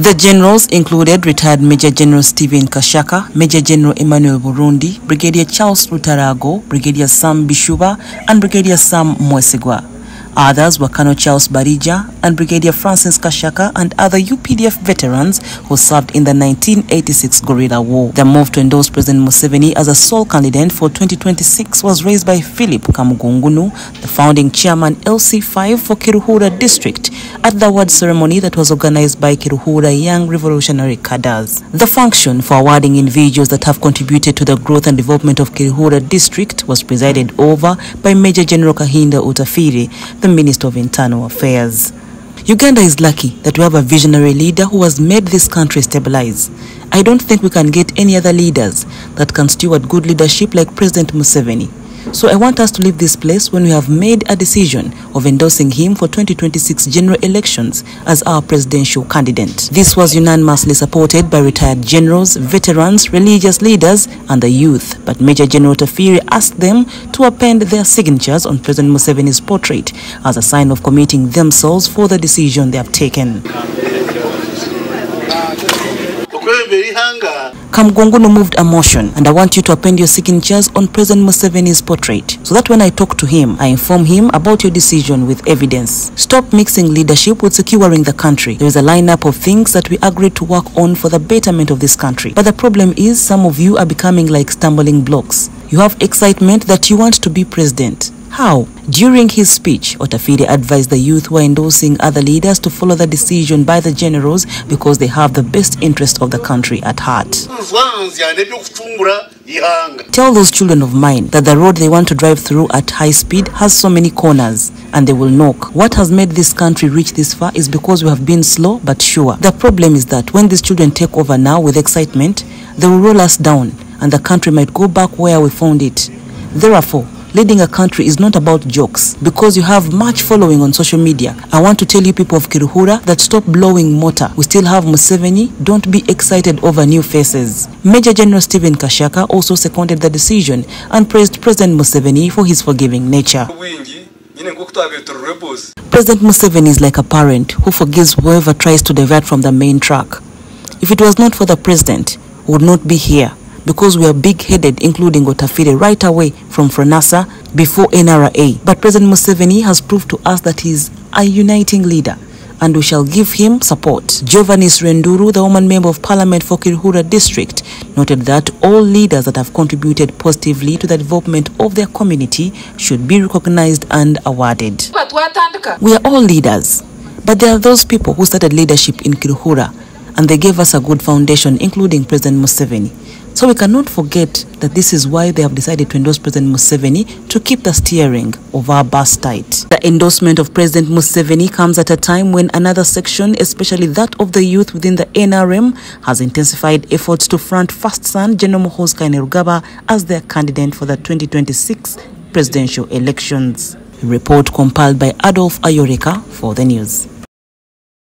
The generals included retired Major General Stephen Kashaka, Major General Emmanuel Burundi, Brigadier Charles Rutarago, Brigadier Sam Bishuba, and Brigadier Sam Mwesigwa. Others were Colonel Charles Barija and Brigadier Francis Kashaka and other UPDF veterans who served in the 1986 guerrilla war. The move to endorse President Museveni as a sole candidate for 2026 was raised by Philip Kamugungunu, the founding chairman LC5 for Kiruhura district, at the award ceremony that was organized by Kiruhura Young Revolutionary Cadres. The function for awarding individuals that have contributed to the growth and development of Kiruhura district was presided over by Major General Kahinda Otafiire, the Minister of Internal Affairs. Uganda is lucky that we have a visionary leader who has made this country stabilize. I don't think we can get any other leaders that can steward good leadership like President Museveni. So I want us to leave this place when we have made a decision of endorsing him for 2026 general elections as our presidential candidate. This was unanimously supported by retired generals, veterans, religious leaders, and the youth. But Major General Tafiri asked them to append their signatures on President Museveni's portrait as a sign of committing themselves for the decision they have taken. Kamgongunu moved a motion and I want you to append your signatures on President Museveni's portrait so that when I talk to him, I inform him about your decision with evidence. Stop mixing leadership with securing the country. There is a lineup of things that we agreed to work on for the betterment of this country. But the problem is some of you are becoming like stumbling blocks. You have excitement that you want to be president. How? During his speech, Otafiire advised the youth who are endorsing other leaders to follow the decision by the generals because they have the best interest of the country at heart. Tell those children of mine that the road they want to drive through at high speed has so many corners and they will knock. What has made this country reach this far is because we have been slow but sure. The problem is that when these children take over now with excitement, they will roll us down and the country might go back where we found it. Therefore, leading a country is not about jokes because you have much following on social media. I want to tell you people of Kiruhura that stop blowing mortar. We still have Museveni. Don't be excited over new faces. Major General Stephen Kashaka also seconded the decision and praised President Museveni for his forgiving nature. President Museveni is like a parent who forgives whoever tries to divert from the main track. If it was not for the president, we would not be here because we are big-headed, including Otafiire right away from Fronasa before NRA. But President Museveni has proved to us that he is a uniting leader and we shall give him support. Giovanni Renduru, the woman member of parliament for Kiruhura district, noted that all leaders that have contributed positively to the development of their community should be recognized and awarded. We are all leaders, but there are those people who started leadership in Kiruhura and they gave us a good foundation, including President Museveni. So we cannot forget that this is why they have decided to endorse President Museveni to keep the steering of our bus tight. The endorsement of President Museveni comes at a time when another section, especially that of the youth within the NRM, has intensified efforts to front First Son General Muhoozi Kainerugaba as their candidate for the 2026 presidential elections. Report compiled by Adolf Ayoreka for the news.